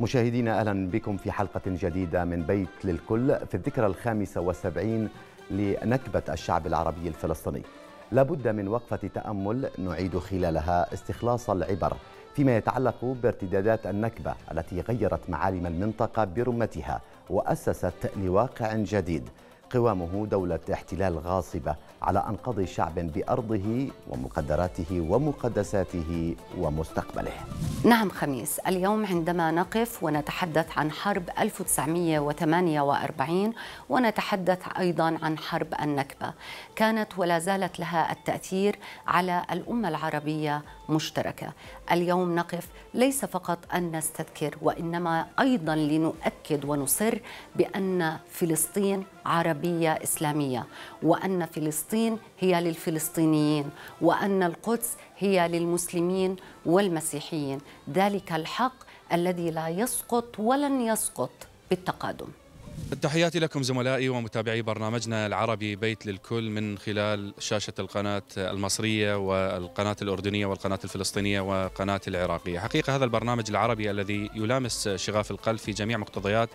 مشاهدينا أهلا بكم في حلقة جديدة من بيت للكل في الذكرى الخامسة والسبعين لنكبة الشعب العربي الفلسطيني. لابد من وقفة تأمل نعيد خلالها استخلاص العبر فيما يتعلق بارتدادات النكبة التي غيرت معالم المنطقة برمتها وأسست لواقع جديد. قوامه دولة احتلال غاصبة على أنقاض شعب بأرضه ومقدراته ومقدساته ومستقبله. نعم خميس اليوم عندما نقف ونتحدث عن حرب 1948 ونتحدث أيضا عن حرب النكبة. كانت ولا زالت لها التأثير على الأمة العربية مشتركة. اليوم نقف ليس فقط أن نستذكر وإنما أيضا لنؤكد ونصر بأن فلسطين عربية إسلامية وأن فلسطين هي للفلسطينيين وأن القدس هي للمسلمين والمسيحيين. ذلك الحق الذي لا يسقط ولن يسقط بالتقادم. تحياتي لكم زملائي ومتابعي برنامجنا العربي بيت للكل من خلال شاشة القناة المصرية والقناة الأردنية والقناة الفلسطينية وقناة العراقية. حقيقة هذا البرنامج العربي الذي يلامس شغاف القلب في جميع مقتضيات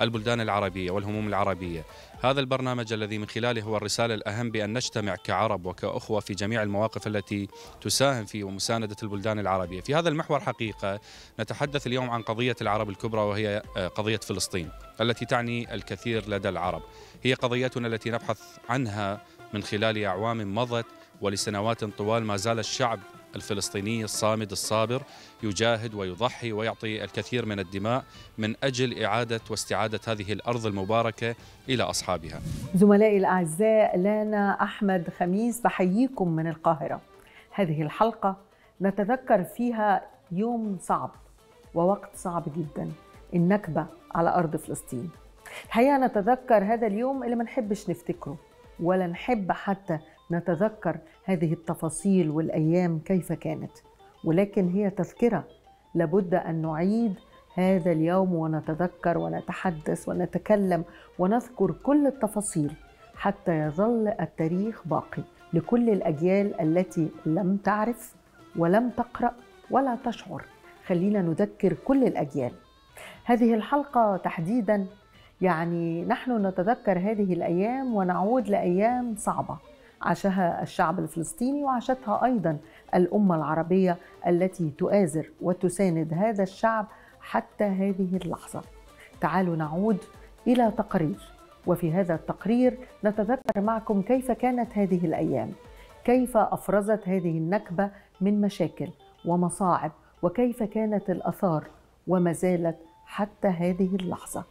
البلدان العربية والهموم العربية. هذا البرنامج الذي من خلاله هو الرسالة الأهم بأن نجتمع كعرب وكأخوة في جميع المواقف التي تساهم في ومساندة البلدان العربية. في هذا المحور حقيقة نتحدث اليوم عن قضية العرب الكبرى وهي قضية فلسطين التي تعني الكثير لدى العرب. هي قضيتنا التي نبحث عنها من خلال أعوام مضت ولسنوات طوال ما زال الشعب الفلسطيني الصامد الصابر يجاهد ويضحي ويعطي الكثير من الدماء من أجل إعادة واستعادة هذه الأرض المباركة إلى أصحابها. زملائي الأعزاء لانا أحمد خميس بحييكم من القاهرة. هذه الحلقة نتذكر فيها يوم صعب ووقت صعب جدا النكبة على أرض فلسطين. الحقيقة نتذكر هذا اليوم اللي ما نحبش نفتكره ولا نحب حتى نتذكر هذه التفاصيل والأيام كيف كانت. ولكن هي تذكرة. لابد أن نعيد هذا اليوم ونتذكر ونتحدث ونتكلم ونذكر كل التفاصيل حتى يظل التاريخ باقي لكل الأجيال التي لم تعرف ولم تقرأ ولا تشعر. خلينا نذكر كل الأجيال. هذه الحلقة تحديدا يعني نحن نتذكر هذه الأيام ونعود لأيام صعبة. عاشها الشعب الفلسطيني وعاشتها أيضا الأمة العربية التي تؤازر وتساند هذا الشعب حتى هذه اللحظة. تعالوا نعود إلى تقرير وفي هذا التقرير نتذكر معكم كيف كانت هذه الأيام، كيف أفرزت هذه النكبة من مشاكل ومصاعب وكيف كانت الأثار وما زالت حتى هذه اللحظة.